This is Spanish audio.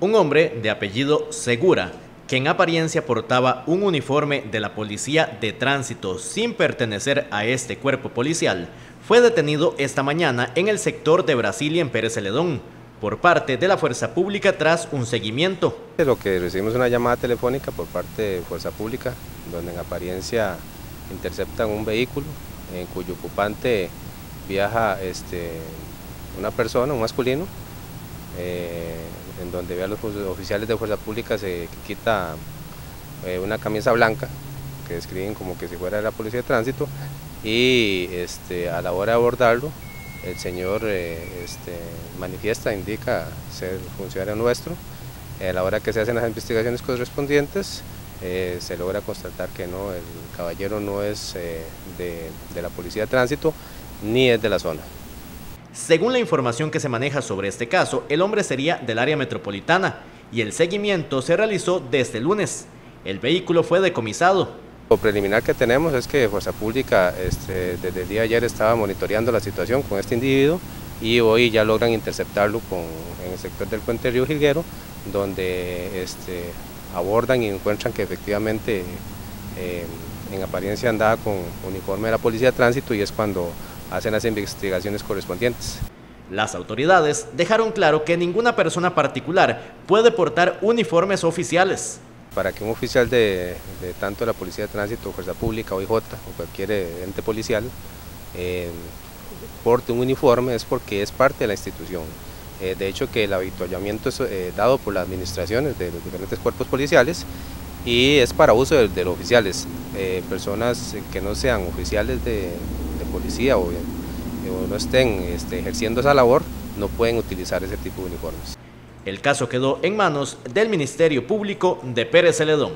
Un hombre de apellido Segura, que en apariencia portaba un uniforme de la Policía de Tránsito sin pertenecer a este cuerpo policial, fue detenido esta mañana en el sector de Brasilia en Pérez Celedón por parte de la Fuerza Pública tras un seguimiento. Lo que recibimos una llamada telefónica por parte de Fuerza Pública, donde en apariencia interceptan un vehículo en cuyo ocupante viaja este, una persona, un masculino, eh, en donde ve a los oficiales de fuerza pública se quita eh, una camisa blanca, que describen como que si fuera de la policía de tránsito, y este, a la hora de abordarlo, el señor eh, este, manifiesta, indica ser funcionario nuestro, a la hora que se hacen las investigaciones correspondientes, se logra constatar que no, el caballero no es de la policía de tránsito, ni es de la zona. Según la información que se maneja sobre este caso, el hombre sería del área metropolitana y el seguimiento se realizó desde el lunes. El vehículo fue decomisado. Lo preliminar que tenemos es que Fuerza Pública este, desde el día de ayer estaba monitoreando la situación con este individuo y hoy ya logran interceptarlo en el sector del puente Río Jilguero, donde este, abordan y encuentran que efectivamente eh, en apariencia andaba con uniforme de la Policía de Tránsito y es cuando hacen las investigaciones correspondientes. Las autoridades dejaron claro que ninguna persona particular puede portar uniformes oficiales. Para que un oficial de, tanto la Policía de Tránsito, Fuerza Pública, OIJ o cualquier ente policial eh, porte un uniforme es porque es parte de la institución. Eh, de hecho que el habituallamiento es eh, dado por las administraciones de los diferentes cuerpos policiales y es para uso de, los oficiales, personas que no sean oficiales de, policía o, no estén este, ejerciendo esa labor, no pueden utilizar ese tipo de uniformes. El caso quedó en manos del Ministerio Público de Pérez Celedón.